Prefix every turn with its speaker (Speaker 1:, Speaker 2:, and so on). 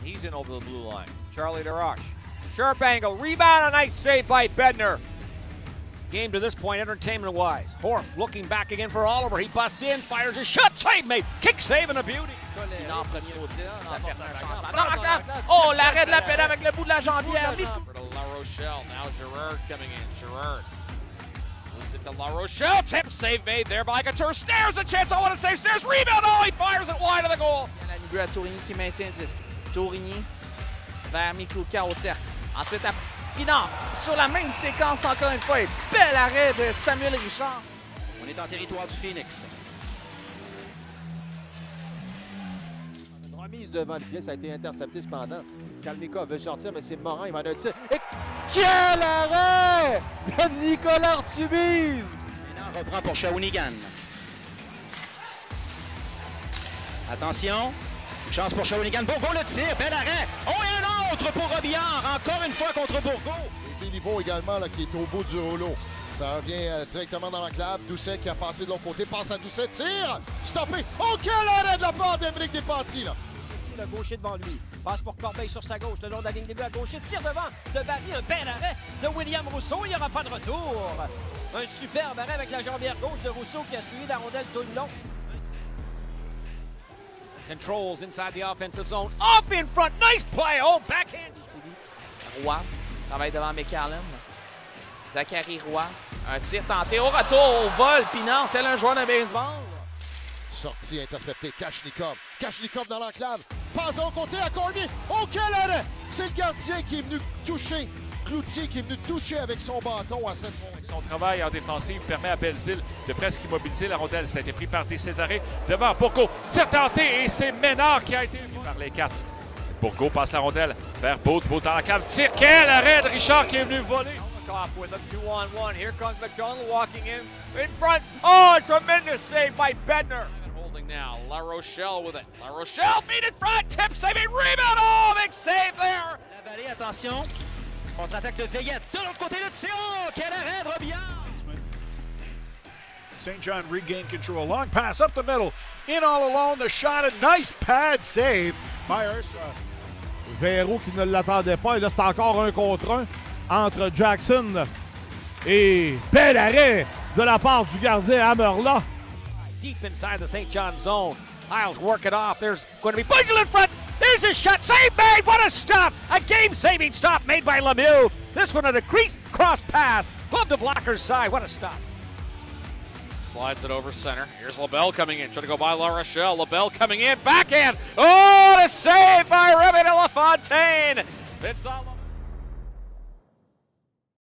Speaker 1: and he's in over the blue line. Charlie DeRoche. Sharp angle, rebound, a nice save by Bednar.
Speaker 2: Game to this point, entertainment wise. Horf looking back again for Oliver. He busts in, fires a shot, save made. Kick save and a beauty.
Speaker 3: En premier au 10, ça permet un champ. Dans la clave. Oh, l'arrêt de la peine avec le bout de la jambière.
Speaker 4: La Rochelle. Now Gerard coming in. Gerard. Moves to La Rochelle. Tip save made there by Couture. Stairs a chance. I want to say Stairs. Rebound. Oh, he fires it wide of the goal.
Speaker 3: La Nubu à Tourigny qui maintient le disque. Tourigny vers Miklouka au cercle. Ensuite à Pinard. Sur la même séquence encore une fois. Et bel arrêt de Samuel Richard.
Speaker 5: On est en territoire du Phoenix.
Speaker 6: Remise devant le filet, ça a été intercepté cependant. Kalmika veut sortir, mais c'est Morin, il va un tir. Et quel arrêt de Nicolas Artubise!
Speaker 5: Maintenant, reprend pour Shawinigan. Attention. Une chance pour Shawinigan. Bourgo le tir. Bel arrêt. Oh, et un autre pour Robillard. Encore une fois contre Bourgo.
Speaker 7: Et Béliveau également là, qui est au bout du rouleau. Ça revient euh, directement dans l'enclave. Doucet qui a passé de l'autre côté. Passe à Doucet. Tire. Stoppé. Oh, quel arrêt de la part d'Emeric Despentis, là.
Speaker 8: Le gaucher devant lui. Passe pour Corbeil sur sa gauche. Le long de la ligne début à gauche. Tire devant de Barry. Un bel arrêt de William Rousseau. Il n'y aura pas de retour. Un superbe arrêt avec la jambière gauche de Rousseau qui a suivi la rondelle tout le long.
Speaker 2: Controls inside the offensive zone. Up in front. Nice play. Oh, backhand.
Speaker 3: Roy travaille devant McCallum. Zachary Roy. Un tir tenté au retour, au vol. Pinard, tel un joueur de baseball.
Speaker 7: Sortie interceptée. Kachnikov. Kachnikov dans l'enclave. Passe l'autre côté à Cormier. Oh, quel arrêt! C'est le gardien qui est venu toucher. Cloutier qui est venu toucher avec son bâton à cette ronde.
Speaker 9: Son travail en défensive permet à Belzile de presque immobiliser la rondelle. Ça a été pris par des Césaré devant Bourgo. Tir tenté et c'est Ménard qui a été vu par les Cats. Bourgo passe la rondelle vers Bout. Bout dans la cave. Tire. Quel arrêt de Richard qui est venu voler.
Speaker 1: Off with a two on one. Here comes McDonald walking in in front. Oh, a tremendous save by Bednar.
Speaker 4: Holding now. La Rochelle with it. La Rochelle feed in front. Tip saving. Rebound. Oh, big save there.
Speaker 5: La vallée, attention. Contre-attaque de Veillette. De l'autre côté, le tir. Oh, quel arrêt de Robillard.
Speaker 10: St. John regained control. Long pass up the middle. In all alone. The shot. A nice pad save by Ursa.
Speaker 11: Véro qui ne l'attendait pas. Et là, c'est encore un contre un entre Jackson et bel arrêt de la part du gardien Hammerla.
Speaker 2: Deep inside the St. John zone. Hiles work it off. There's going to be Bugel in front. There's a shot. Save made. What a stop. A game-saving stop made by Lemieux. This one at a crease cross pass. Glove to blocker's side. What a stop.
Speaker 4: Slides it over center. Here's LaBelle coming in. Trying to go by La Rochelle. LaBelle coming in. Backhand. Oh, the save by Remy de La Fontaine. It's all